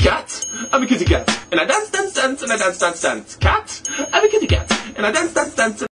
Cat, I'm a kitty cat, and I dance, dance, dance, and I dance, dance, dance. Cat, I'm a kitty cat, and I dance, dance, dance.